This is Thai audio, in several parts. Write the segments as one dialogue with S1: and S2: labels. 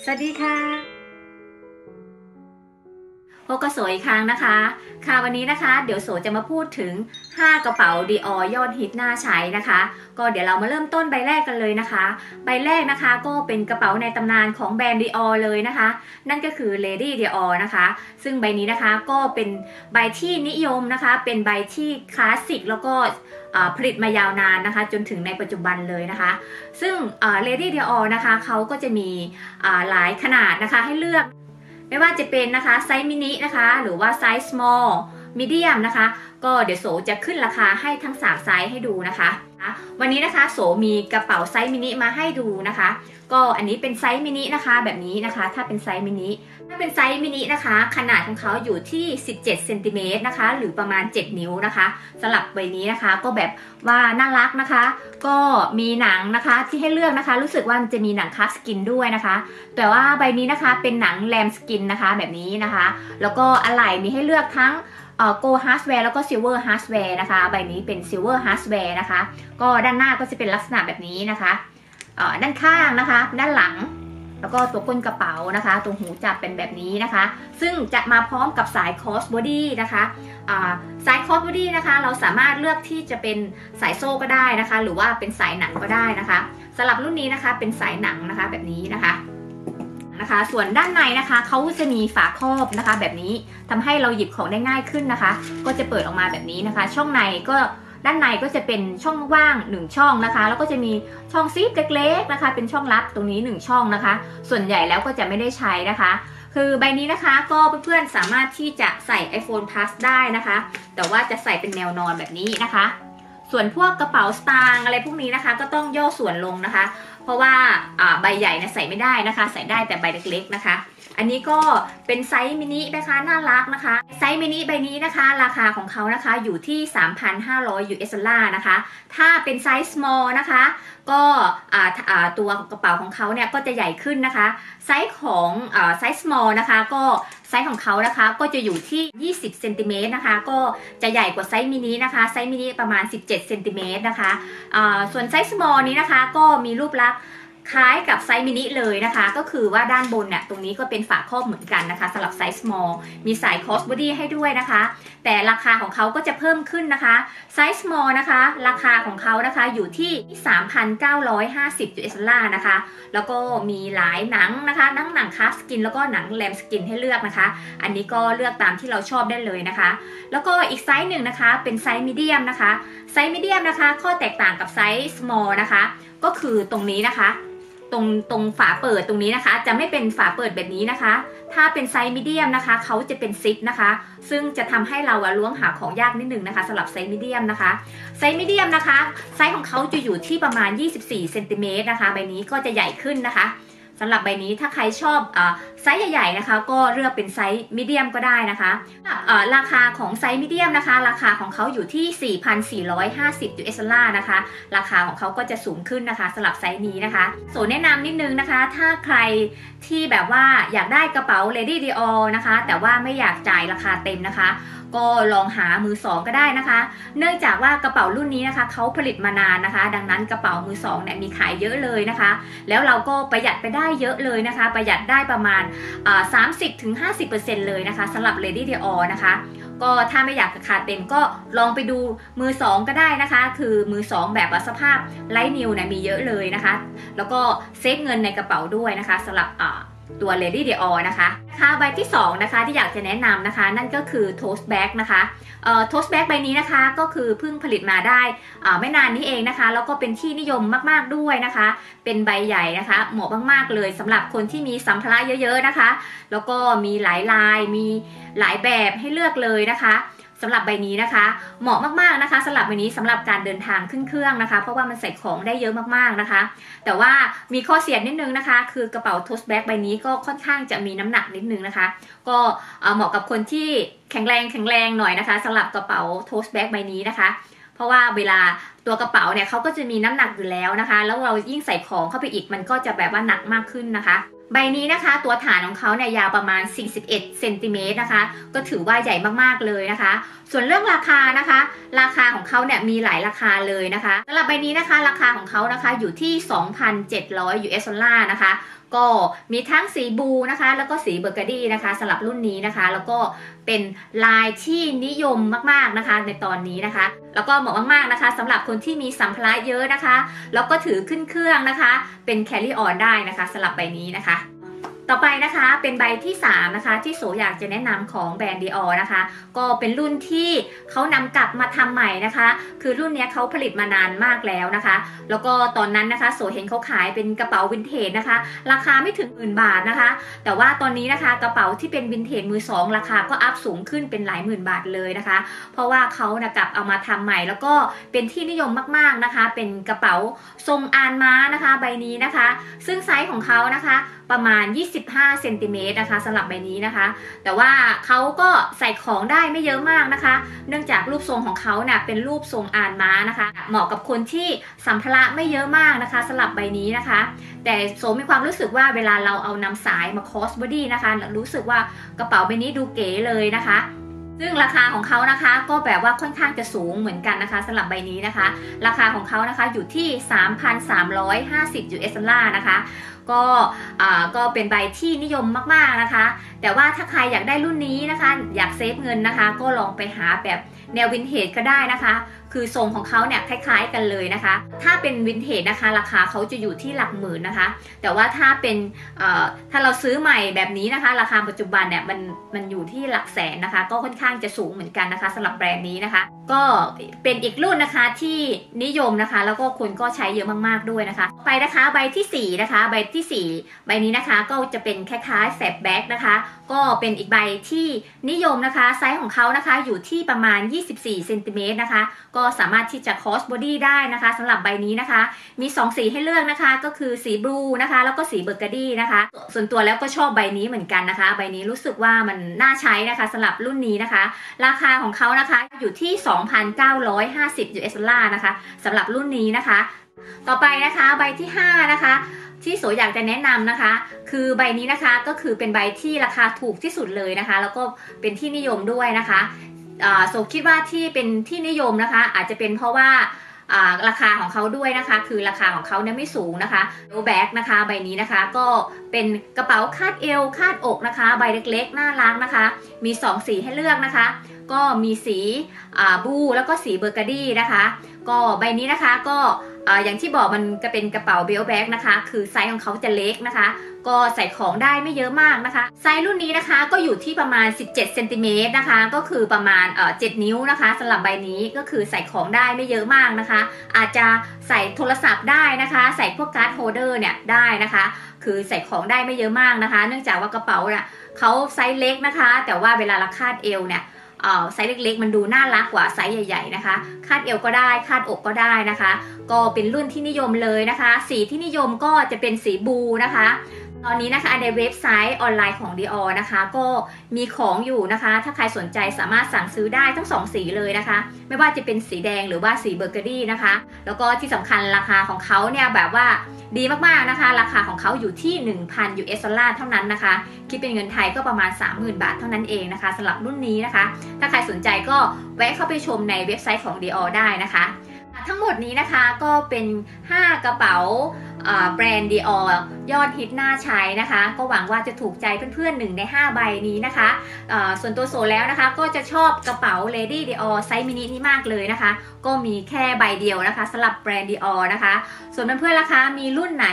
S1: สวัสดีค่ะ พบกับโสอีกครั้งนะคะ ค่ะวันนี้นะคะ เดี๋ยวโสจะมาพูดถึง 5 กระเป๋าดีออยอดฮิตน่าใช้นะคะ ก็เดี๋ยวเรามาเริ่มต้นใบแรกกันเลยนะคะ ใบแรกนะคะก็เป็นกระเป๋าในตำนานของแบรนด์ดีออเลยนะคะ นั่นก็คือ Lady Dior นะคะ ซึ่งใบนี้นะคะก็เป็นใบที่นิยมนะคะ เป็นใบที่คลาสสิกแล้วก็ผลิตมายาวนานนะคะ จนถึงในปัจจุบันเลยนะคะ ซึ่ง Lady Dior นะคะเขาก็จะมีหลายขนาดนะคะให้เลือก ไม่ว่าจะเป็นนะคะไซส์มินินะคะ หรือว่าไซส์ small medium นะคะ ก็เดี๋ยวโสจะขึ้นราคาให้ทั้ง 3 ไซส์ให้ดูนะคะ วันนี้นะคะโสมีกระเป๋าไซส์มินิมาให้ดูนะคะ ก็อันนี้เป็นไซส์มินินะคะแบบนี้นะคะ ถ้าเป็นไซส์มินิ ถ้าเป็นไซส์มินินะคะ ขนาดของเขาอยู่ที่ 17เซนติเมตรนะคะ หรือประมาณ 7 นิ้วนะคะสลับใบนี้นะคะ ก็แบบว่าน่ารักนะคะ ก็มีหนังนะคะที่ให้เลือกนะคะ รู้สึกว่ามันจะมีหนัง calfskin ด้วยนะคะ แต่ว่าใบนี้นะคะเป็นหนัง lambskin นะคะแบบนี้นะคะ แล้วก็อะไหล่มีให้เลือกทั้ง gold hardware แล้วก็ silver hardware นะคะ ใบนี้เป็น silver hardware นะคะ ก็ด้านหน้าก็จะเป็นลักษณะแบบนี้นะคะด้านข้างนะคะ ด้านหลัง แล้วก็ตัวก้นกระเป๋านะคะ ตรงหูจับเป็นแบบนี้นะคะ ซึ่งจะมาพร้อมกับสาย cross body นะคะสาย cross body นะคะ เราสามารถเลือกที่จะเป็นสายโซ่ก็ได้นะคะ หรือว่าเป็นสายหนังก็ได้นะคะสำหรับรุ่นนี้นะคะเป็นสายหนังนะคะแบบนี้นะคะ นะคะ ส่วนด้านในนะคะเขาจะมีฝาครอบนะคะ แบบนี้ทำให้เราหยิบของได้ง่ายขึ้นนะคะ ก็จะเปิดออกมาแบบนี้นะคะ ช่องในก็ด้านในก็จะเป็นช่องว่าง1ช่องนะคะ แล้วก็จะมีช่องซิปเล็กๆนะคะ เป็นช่องลับตรงนี้ 1 ช่องนะคะ ส่วนใหญ่แล้วก็จะไม่ได้ใช้นะคะ คือใบนี้นะคะก็เพื่อนๆสามารถที่จะใส่ iPhone Plus ได้นะคะ แต่ว่าจะใส่เป็นแนวนอนแบบนี้นะคะ ส่วนพวกกระเป๋าสตางค์อะไรพวกนี้นะคะ ก็ต้องย่อส่วนลงนะคะ เพราะว่าใบใหญ่นะใส่ไม่ได้นะคะ ใส่ได้แต่ใบเล็กๆนะคะ อันนี้ก็เป็นไซส์มินินะคะน่ารักนะคะ ไซส์มินิใบนี้นะคะ ราคาของเขานะคะอยู่ที่ 3,500 US ดอลลาร์นะคะ ถ้าเป็นไซส์ small นะคะ ก็ตัวกระเป๋าของเขาเนี่ยก็จะใหญ่ขึ้นนะคะ ไซส์ของไซส์ small นะคะ ก็ไซส์ของเขานะคะก็จะอยู่ที่ 20เซนติเมตรนะคะ ก็จะใหญ่กว่าไซส์มินินะคะ ไซส์มินิประมาณ 17เซนติเมตรนะคะส่วนไซส์ small นี้นะคะ ก็มีรูปลักษณ์ คล้ายกับไซส์มินิเลยนะคะ ก็คือว่าด้านบนเนี่ยตรงนี้ก็เป็นฝาครอบเหมือนกันนะคะสำหรับไซส์ small มีสาย cross body ให้ด้วยนะคะ แต่ราคาของเขาก็จะเพิ่มขึ้นนะคะไซส์ small นะคะ ราคาของเขานะคะอยู่ที่ 3,950 US ดอลลาร์นะคะ แล้วก็มีหลายหนังนะคะหนังหนัง calfskin แล้วก็หนัง lambskin ให้เลือกนะคะ อันนี้ก็เลือกตามที่เราชอบได้เลยนะคะ แล้วก็อีกไซส์หนึ่งนะคะเป็นไซส์ medium นะคะไซส์ medium นะคะ ข้อแตกต่างกับไซส์ small นะคะ ก็คือตรงนี้นะคะ ตรงตรงฝาเปิดตรงนี้นะคะ จะไม่เป็นฝาเปิดแบบนี้นะคะ ถ้าเป็นไซส์ medium นะคะเขาจะเป็นซิปนะคะ ซึ่งจะทำให้เราล้วงหาของยากนิดนึงนะคะสำหรับไซส์ medium นะคะไซส์ medium นะคะ ไซส์ของเขาจะอยู่ที่ประมาณ 24เซนติเมตรนะคะใบนี้ก็จะใหญ่ขึ้นนะคะ สำหรับใบนี้ถ้าใครชอบไซส์ใหญ่ๆนะคะ ก็เลือกเป็นไซส์ medium ก็ได้นะคะราคาของไซส์ medium นะคะ ราคาของเขาอยู่ที่ 4,450 US ดอลลาร์นะคะ ราคาของเขาก็จะสูงขึ้นนะคะสำหรับไซส์นี้นะคะโสแนะนำนิดนึงนะคะ ถ้าใครที่แบบว่าอยากได้กระเป๋า Lady Dior นะคะ แต่ว่าไม่อยากจ่ายราคาเต็มนะคะ ก็ลองหามือสองก็ได้นะคะ เนื่องจากว่ากระเป๋ารุ่นนี้นะคะเขาผลิตมานานนะคะ ดังนั้นกระเป๋ามือสองเนี่ยมีขายเยอะเลยนะคะ แล้วเราก็ประหยัดไปได้เยอะเลยนะคะ ประหยัดได้ประมาณ30-50%เลยนะคะสำหรับ Lady Dior นะคะ ก็ถ้าไม่อยากราคาเต็มก็ลองไปดูมือสองก็ได้นะคะ คือมือสองแบบสภาพไลท์นิวเนี่ยมีเยอะเลยนะคะ แล้วก็เซฟเงินในกระเป๋าด้วยนะคะสำหรับ ตัว Lady Dior นะคะนะคะใบที่ 2 นะคะที่อยากจะแนะนำนะคะ นั่นก็คือ Toast Bag นะคะเอ่อ Toast Bag ใบนี้นะคะก็คือเพิ่งผลิตมาได้ไม่นานนี้เองนะคะ แล้วก็เป็นที่นิยมมากๆด้วยนะคะ เป็นใบใหญ่นะคะ เหมาะมากๆเลยสำหรับคนที่มีสัมภาระเยอะ ๆนะคะ แล้วก็มีหลายลายมีหลายแบบให้เลือกเลยนะคะ สำหรับใบนี้นะคะ เหมาะมากๆนะคะสำหรับใบนี้สำหรับการเดินทางขึ้นเครื่องนะคะ เพราะว่ามันใส่ของได้เยอะมากๆนะคะ แต่ว่ามีข้อเสียนิดนึงนะคะ คือกระเป๋า tote bag ใบนี้ก็ค่อนข้างจะมีน้ำหนักนิดนึงนะคะ ก็เหมาะกับคนที่แข็งแรงแข็งแรงหน่อยนะคะสำหรับกระเป๋า tote bag ใบนี้นะคะเพราะว่าเวลาตัวกระเป๋าเนี่ยเขาก็จะมีน้ำหนักอยู่แล้วนะคะ แล้วเรายิ่งใส่ของเข้าไปอีกมันก็จะแบบว่าหนักมากขึ้นนะคะ ใบนี้นะคะตัวฐานของเขาเนี่ยยาวประมาณ 41เซนติเมตรนะคะ ก็ถือว่าใหญ่มากๆเลยนะคะ ส่วนเรื่องราคานะคะ ราคาของเขาเนี่ยมีหลายราคาเลยนะคะสำหรับใบนี้นะคะ ราคาของเขานะคะอยู่ที่ 2,700 US ดอลลาร์นะคะ ก็มีทั้งสี blue นะคะ แล้วก็สีเบอร์กดี้นะคะสำหรับรุ่นนี้นะคะ แล้วก็เป็นลายที่นิยมมากๆนะคะ ในตอนนี้นะคะ แล้วก็เหมาะมากๆนะคะสำหรับคนที่มีสัมภาระเยอะนะคะ แล้วก็ถือขึ้นเครื่องนะคะ เป็น carry-on ได้นะคะสำหรับใบนี้นะคะ ต่อไปนะคะเป็นใบที่ 3 นะคะ ที่โสอยากจะแนะนำของแบรนด์ Dior นะคะ ก็เป็นรุ่นที่เขานำกลับมาทำใหม่นะคะ คือรุ่นนี้เขาผลิตมานานมากแล้วนะคะ แล้วก็ตอนนั้นนะคะโสเห็นเขาขายเป็นกระเป๋าวินเทจนะคะ ราคาไม่ถึงหมื่นบาทนะคะ แต่ว่าตอนนี้นะคะกระเป๋าที่เป็นวินเทจมือสองราคาก็ up สูงขึ้นเป็นหลายหมื่นบาทเลยนะคะ เพราะว่าเขานะกลับเอามาทำใหม่ แล้วก็เป็นที่นิยมมากๆนะคะ เป็นกระเป๋าทรงอานม้านะคะ ใบนี้นะคะ ซึ่งไซส์ของเขานะคะ ประมาณ 25เซนติเมตรนะคะสำหรับใบนี้นะคะ แต่ว่าเขาก็ใส่ของได้ไม่เยอะมากนะคะ เนื่องจากรูปทรงของเขาเนี่ยเป็นรูปทรงอานม้านะคะ เหมาะกับคนที่สัมภาระไม่เยอะมากนะคะสำหรับใบนี้นะคะ แต่โสมีความรู้สึกว่าเวลาเราเอานำสายมา cross body นะคะ รู้สึกว่ากระเป๋าใบนี้ดูเก๋เลยนะคะซึ่งราคาของเขานะคะก็แบบว่าค่อนข้างจะสูงเหมือนกันนะคะสำหรับใบนี้นะคะ ราคาของเขานะคะอยู่ที่ 3,350 US ดอลลาร์นะคะก็ก็เป็นใบที่นิยมมากๆนะคะ แต่ว่าถ้าใครอยากได้รุ่นนี้นะคะ อยาก save เงินนะคะ ก็ลองไปหาแบบแนววินเทจก็ได้นะคะ คือทรงของเขาเนี่ยคล้ายๆกันเลยนะคะ ถ้าเป็นวินเทจนะคะ ราคาเขาจะอยู่ที่หลักหมื่นนะคะ แต่ว่าถ้าเป็นถ้าเราซื้อใหม่แบบนี้นะคะ ราคาปัจจุบันเนี่ยมันมันอยู่ที่หลักแสนนะคะ ก็ค่อนข้างจะสูงเหมือนกันนะคะสำหรับแบรนด์นี้นะคะ ก็เป็นอีกรุ่นนะคะที่นิยมนะคะ แล้วก็คนก็ใช้เยอะมากๆด้วยนะคะ นะคะใบที่สี่นะคะใบที่สี่ใบนี้นะคะก็จะเป็นคล้ายๆ flap bag นะคะก็เป็นอีกใบที่นิยมนะคะไซส์ของเขานะคะอยู่ที่ประมาณ 24เซนติเมตรนะคะก็สามารถที่จะ cross body ได้นะคะสำหรับใบนี้นะคะ มี 2 สีให้เลือกนะคะ ก็คือสีบลูนะคะ แล้วก็สีเบอร์กดี้นะคะ ส่วนตัวแล้วก็ชอบใบนี้เหมือนกันนะคะ ใบนี้รู้สึกว่ามันน่าใช้นะคะสำหรับรุ่นนี้นะคะ ราคาของเขานะคะอยู่ที่ 2,950 US ดอลลาร์นะคะสำหรับรุ่นนี้นะคะ ต่อไปนะคะใบที่ 5 นะคะ ที่โสอยากจะแนะนำนะคะ คือใบนี้นะคะก็คือเป็นใบที่ราคาถูกที่สุดเลยนะคะ แล้วก็เป็นที่นิยมด้วยนะคะโสคิดว่าที่เป็นที่นิยมนะคะ อาจจะเป็นเพราะว่าราคาของเขาด้วยนะคะ คือราคาของเขาเนี่ยไม่สูงนะคะ belt bag นะคะ ใบนี้นะคะก็เป็นกระเป๋าคาดเอวคาดอกนะคะ ใบเล็กๆน่ารักนะคะ มี 2 สีให้เลือกนะคะ ก็มีสี blue แล้วก็สีเบอร์กดี้นะคะ ก็ใบนี้นะคะก็ อย่างที่บอกมันจะเป็นกระเป๋า belt bag นะคะ คือไซส์ของเขาจะเล็กนะคะ ก็ใส่ของได้ไม่เยอะมากนะคะ ไซส์รุ่นนี้นะคะก็อยู่ที่ประมาณ 17เซนติเมตรนะคะ ก็คือประมาณเอ่อ7นิ้วนะคะสำหรับใบนี้ก็คือใส่ของได้ไม่เยอะมากนะคะ อาจจะใส่โทรศัพท์ได้นะคะ ใส่พวก card holder เนี่ยได้นะคะ คือใส่ของได้ไม่เยอะมากนะคะ เนื่องจากว่ากระเป๋าเนี่ยเขาไซส์เล็กนะคะ แต่ว่าเวลาเราคาดเอวเนี่ย ไซส์เล็กๆ มันดูน่ารักกว่าไซส์ใหญ่ๆนะคะ คาดเอวก็ได้ คาดอกก็ได้นะคะ ก็เป็นรุ่นที่นิยมเลยนะคะ สีที่นิยมก็จะเป็นสี blue นะคะ ตอนนี้นะคะในเว็บไซต์ออนไลน์ของ Dior นะคะ ก็มีของอยู่นะคะ ถ้าใครสนใจสามารถสั่งซื้อได้ทั้งสองสีเลยนะคะ ไม่ว่าจะเป็นสีแดงหรือว่าสีเบอร์เกอรี่นะคะ แล้วก็ที่สำคัญราคาของเขาเนี่ยแบบว่าดีมากๆนะคะ ราคาของเขาอยู่ที่ 1,000 US ดอลลาร์เท่านั้นนะคะ คิดเป็นเงินไทยก็ประมาณ 30,000 บาทเท่านั้นเองนะคะสำหรับรุ่นนี้นะคะ ถ้าใครสนใจก็แวะเข้าไปชมในเว็บไซต์ของ Dior ได้นะคะ ทั้งหมดนี้นะคะก็เป็น 5 กระเป๋าอ่า แบรนด์ Dior ยอดฮิตน่าใช้นะคะ ก็หวังว่าจะถูกใจเพื่อนๆหนึ่งใน 5 ใบนี้นะคะส่วนตัวโซแล้วนะคะ ก็จะชอบกระเป๋า Lady Dior ไซส์มินินี้มากเลยนะคะ ก็มีแค่ใบเดียวนะคะสำหรับแบรนด์ Dior นะคะ ส่วนเพื่อนๆล่ะคะมีรุ่นไหน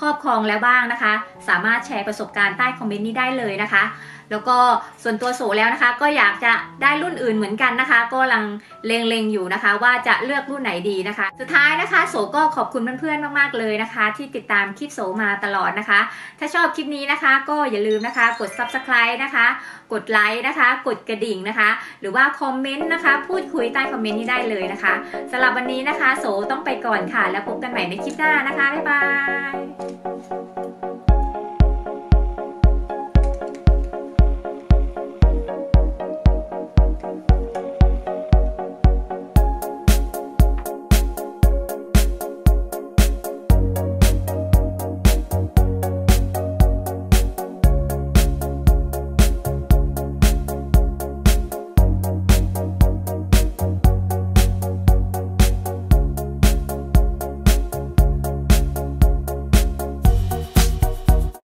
S1: ครอบครองแล้วบ้างนะคะ สามารถแชร์ประสบการณ์ใต้คอมเมนต์นี้ได้เลยนะคะ แล้วก็ส่วนตัวโสแล้วนะคะ ก็อยากจะได้รุ่นอื่นเหมือนกันนะคะก็กำลังเลงๆอยู่นะคะ ว่าจะเลือกรุ่นไหนดีนะคะ สุดท้ายนะคะ โสก็ขอบคุณเพื่อนๆมากๆเลยนะคะ ที่ติดตามคลิปโสมาตลอดนะคะ ถ้าชอบคลิปนี้นะคะ ก็อย่าลืมนะคะ กด subscribe นะคะ กดไลค์นะคะ กดกระดิ่งนะคะ หรือว่าคอมเมนต์นะคะ พูดคุยใต้คอมเมนต์นี้ได้เลยนะคะสำหรับวันนี้นะคะ โสต้องไปก่อนค่ะ แล้วพบกันใหม่ในคลิปหน้านะคะบ๊ายบาย